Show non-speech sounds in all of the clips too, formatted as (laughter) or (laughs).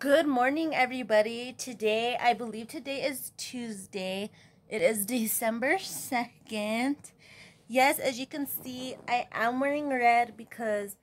Good morning, everybody. Today, I believe today is Tuesday. It is (laughs) December 2nd. Yes, as you can see, I am wearing red because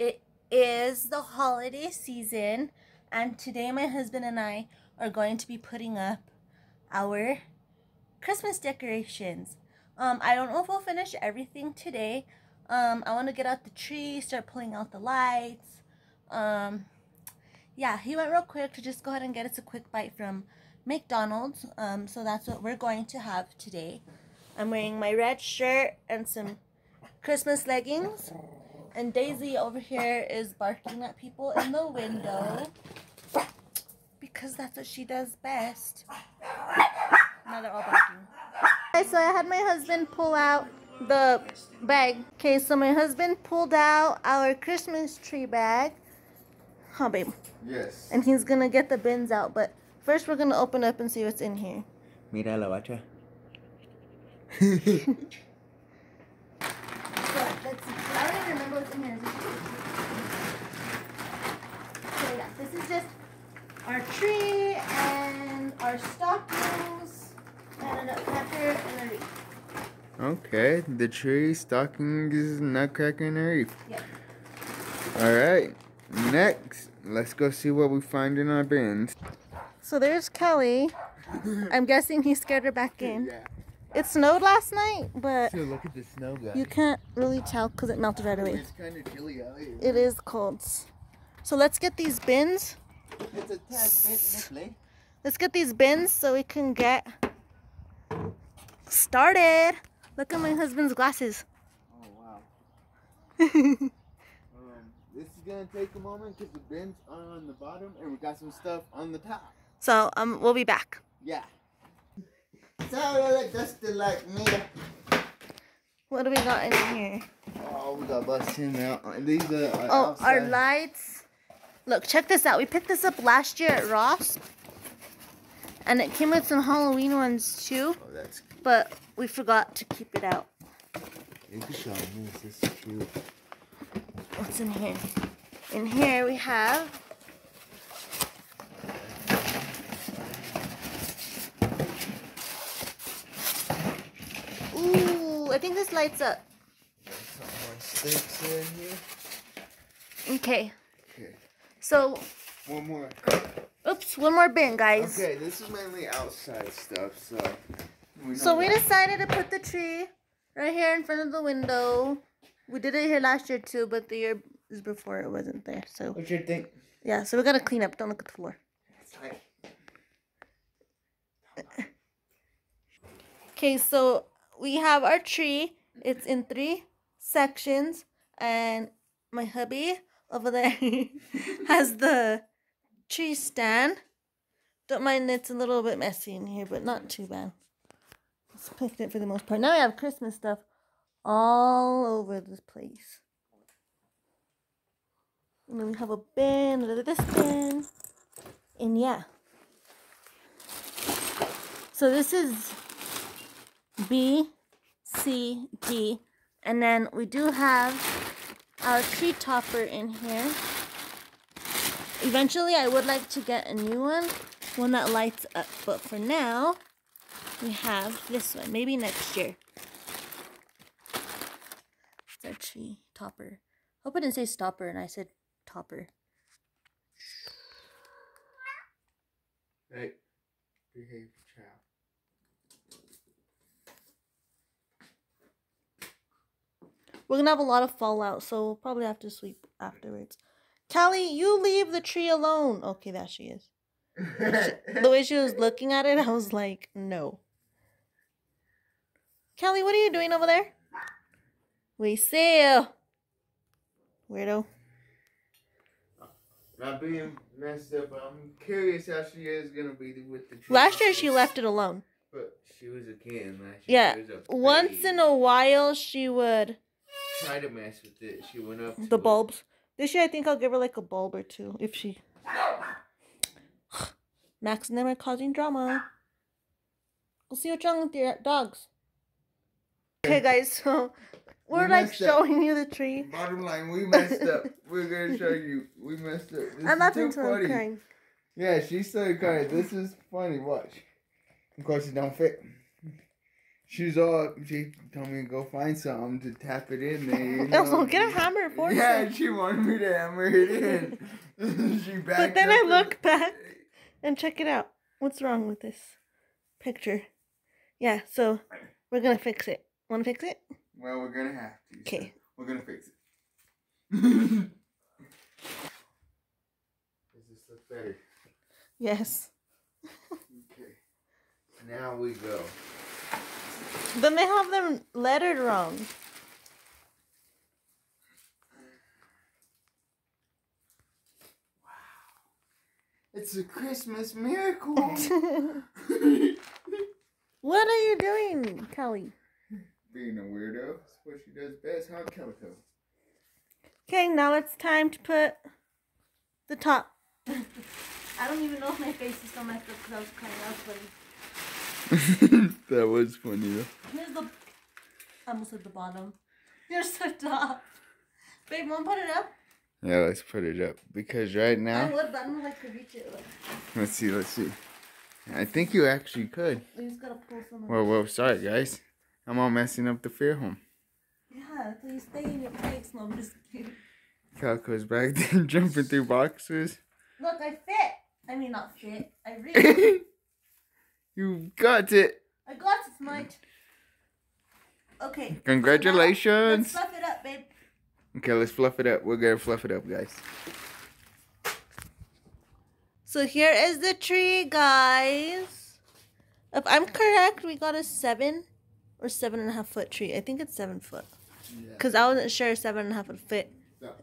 it is the holiday season. And today, my husband and I are going to be putting up our Christmas decorations. Um, I don't know if we'll finish everything today. Um, I want to get out the tree, start pulling out the lights. Um, yeah, he went real quick to just go ahead and get us a quick bite from McDonald's. Um, so that's what we're going to have today. I'm wearing my red shirt and some Christmas leggings. And Daisy over here is barking at people in the window. Because that's what she does best. Now they're all barking. Okay, so I had my husband pull out the bag. Okay, so my husband pulled out our Christmas tree bag. Huh, babe? Yes. And he's gonna get the bins out, but first we're gonna open up and see what's in here. Mira la bacha. So, (laughs) let's see. I don't even remember what's in here. So yeah, this is just our tree and our stockings and a nutcracker and a wreath. Okay, the tree, stockings, nutcracker, and a wreath. Yep. All right, next, let's go see what we find in our bins. So there's Kelly. (laughs) I'm guessing he scared her back in. Yeah. It snowed last night, but So look at the snow, guys. you can't really tell because it melted right away. It's kind of chilly out here. It is cold. So let's get these bins. It's a tad bit nipply. Let's get these bins so we can get started. Look at my husband's glasses. Oh wow. (laughs) gonna take a moment because the bins are on the bottom and we got some stuff on the top. So um, we'll be back. Yeah. Sorry, like like me. What do we got in here? Oh, we got bust him out. Uh, These are our Oh, our lights. Look, check this out. We picked this up last year at Ross. And it came with some Halloween ones too, Oh, that's but we forgot to keep it out. You can show me. This is cute. What's in here? In here we have Ooh, I think this lights up. Sticks in here. Okay. Okay. So, One more. oops, one more bin, guys. Okay, this is mainly outside stuff, so. We So we decided to put the tree right here in front of the window. We did it here last year too, but the year is before it wasn't there. So What you think? yeah, so we gotta clean up. Don't look at the floor. Okay, so we have our tree. It's in three sections, and my hubby over there (laughs) has the tree stand. Don't mind it's a little bit messy in here, but not too bad. It's picked it for the most part. Now we have Christmas stuff all over this place. And then we have a bin, another this bin, and yeah. So this is B, C, D, and then we do have our tree topper in here. Eventually, I would like to get a new one, one that lights up, but for now, we have this one. Maybe next year. It's our tree topper. Hope I didn't say stopper and I said topper. Hey, behave, child. We're gonna have a lot of fallout, so we'll probably have to sleep afterwards. Callie, you leave the tree alone. Okay, there she is. The way she was looking at it, I was like, no. Callie, what are you doing over there? We see you. Weirdo. Not being messed up, but I'm curious how she is gonna be with the. Last year she left it alone. But she was a kid last year. Yeah, She was a Once in a while, she would Try to mess with it. She went up the it. bulbs. This year, I think I'll give her like a bulb or two if she. (sighs) Max and them are causing drama. We'll see what's wrong with your dogs. Okay, guys, (laughs) so we're like messed up. showing you the tree. Bottom line, we messed up. We're gonna show you. We messed up. This I'm laughing I'm crying. Yeah, she started crying. This is funny. Watch. Of course, it don't fit. She's all. She told me to go find something to tap it in there. You (laughs) know? Also, get a hammer for Yeah, it. she wanted me to hammer it in. (laughs) she backed But then I and- look back and check it out. What's wrong with this picture? Yeah, so we're gonna fix it. Wanna fix it? Well, we're gonna have to. so Okay. We're gonna fix it. (laughs) Does this look better? Yes. Okay. Now we go. Then they have them lettered wrong. Wow. It's a Christmas miracle. (laughs) (laughs) what are you doing, Kelly? Being a weirdo. That's what she does best, huh, Calico? Okay, now it's time to put the top. I don't even know if my face is still messed up because I was crying. That was funny. that was funny though. Here's the. I almost at the bottom. Here's the top. Babe, want to put it up? Yeah, let's put it up because right I now, would, but I don't know if I could reach it. Like, let's see, let's see. I think you actually could. we just gotta pull some. of Well, well, sorry guys. I'm all messing up the fear home. Yeah, so you stay in your place. No, I'm just kidding. Calico's back there (laughs) jumping through boxes. Look, I fit. I mean, not fit. I (laughs) really. you got it. I got it, smart. Okay. so now Congratulations. Let's fluff it up, babe. Okay, let's fluff it up. We're gonna fluff it up, guys. So here is the tree, guys. If I'm correct, we got a seven or seven and a half foot tree. I think it's seven foot. Because I wasn't sure seven and a half would fit.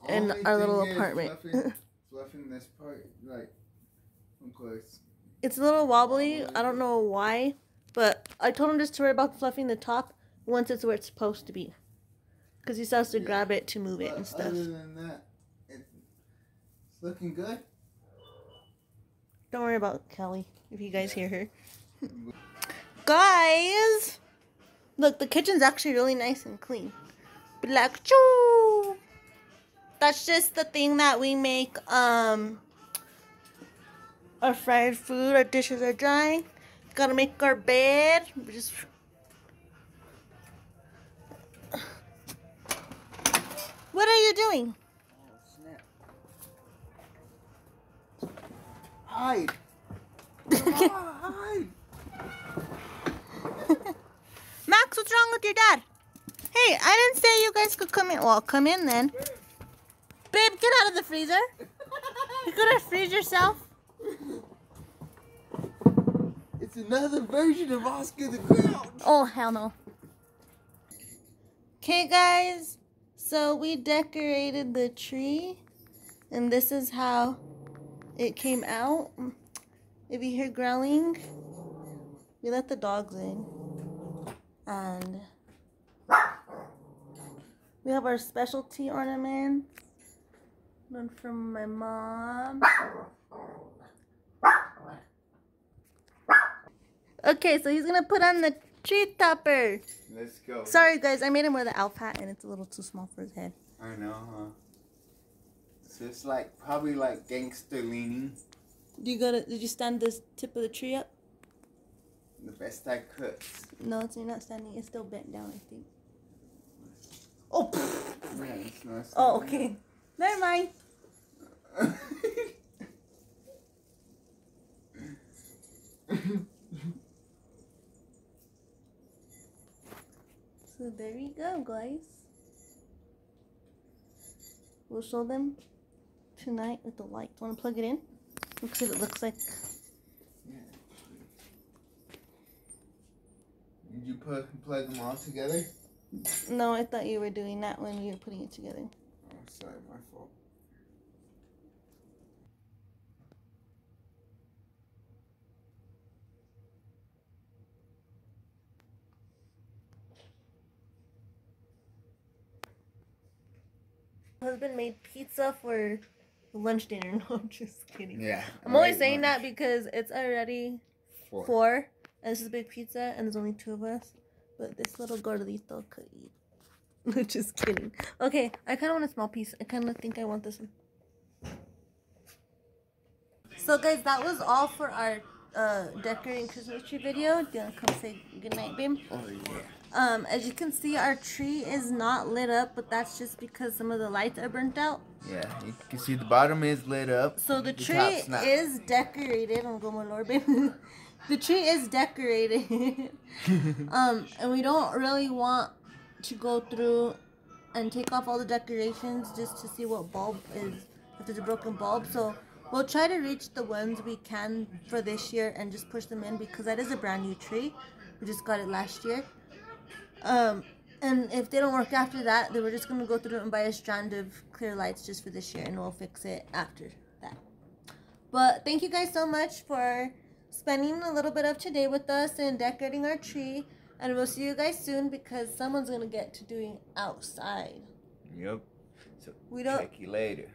In our little apartment. Fluffing, (laughs) fluffing this part, like, I'm close. It's a little wobbly. I don't know why. But I told him just to worry about fluffing the top once it's where it's supposed to be. Because he still has to Yeah. grab it to move it and stuff. Other than that, it's looking good. Don't worry about Kelly if you guys hear her. (laughs) guys! Look, the kitchen's actually really nice and clean. Black choo! That's just the thing that we make um our fried food, our dishes are drying. Gotta make our bed. We just What are you doing? Oh, snap. Hide. (laughs) Hide. (laughs) Max, what's wrong with your dad? Hey, I didn't say you guys could come in. Well, come in then. Babe, get out of the freezer. You're gonna freeze yourself. It's another version of Oscar the Grouch. Oh, hell no. Okay, guys. So we decorated the tree. And this is how it came out. If you hear growling, we let the dogs in. And we have our specialty ornament. One from my mom. Okay, so he's gonna put on the tree topper. Let's go. Sorry guys, I made him wear the elf hat and it's a little too small for his head. I know, huh? So it's like probably like gangster leaning. Do you go to did you stand this tip of the tree up? The best I could. No, it's you're not standing, it's still bent down, I think. Oh. Yeah, it's not Oh, okay. Never mind. So there you go, guys. We'll show them tonight with the lights. Want to plug it in? Look, see what it looks like. You put plug them all together? No, I thought you were doing that when you were putting it together. Oh, sorry, my fault. Husband made pizza for lunch dinner. (laughs) No, I'm just kidding. Yeah. I'm always saying that because it's already Four. four, and this is a big pizza, and there's only two of us. But this little gordito could eat. (laughs) just kidding. Okay, I kind of want a small piece. I kind of think I want this one. So guys, that was all for our uh, decorating Christmas tree video. Do you want to come say goodnight, babe? Oh yeah. Um, as you can see, our tree is not lit up, but that's just because some of the lights are burnt out. Yeah, you can see the bottom is lit up. So the The tree is decorated. I'm going Lord, babe. (laughs) the tree is decorated. (laughs) um, and we don't really want to go through and take off all the decorations just to see what bulb is if there's a broken bulb. So we'll try to reach the ones we can for this year and just push them in because that is a brand new tree. We just got it last year. Um, and if they don't work after that, then we're just gonna go through and buy a strand of clear lights just for this year, and we'll fix it after that. But thank you guys so much for spending a little bit of today with us and decorating our tree. And we'll see you guys soon because someone's gonna get to doing outside. Yep. So We don't- check you later.